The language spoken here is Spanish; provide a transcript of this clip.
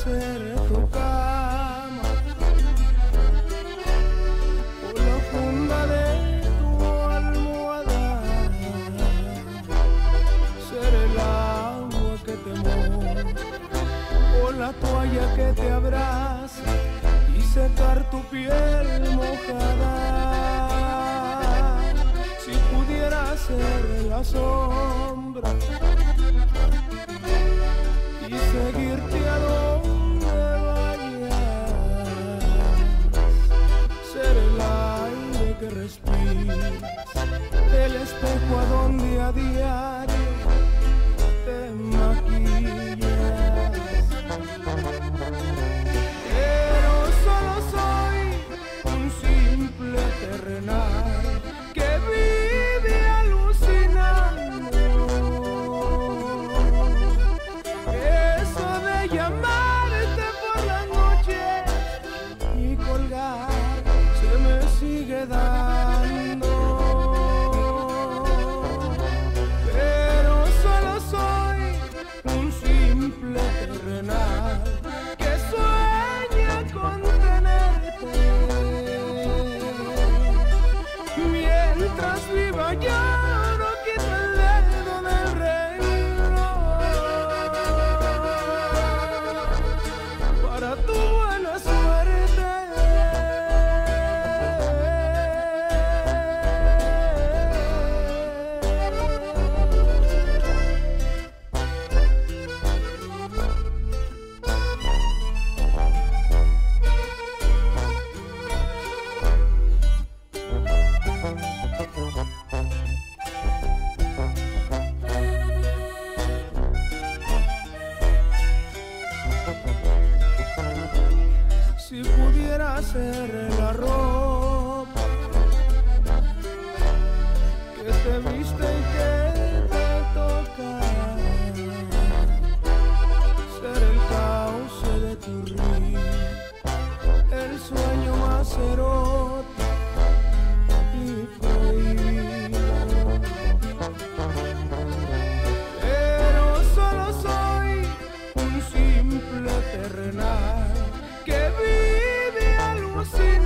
ser tu la toalla que te abraza y secar tu piel mojada. Si pudiera ser la sombra y seguirte a donde vayas, ser el aire que respiras, el espejo a donde a simple terrenal que sueña con tenerte. Mientras viva yo hacer la ropa que te viste y que te toca ser el cauce de tu río, el sueño más erótico y prohibido. Pero solo soy un simple terrenal. I see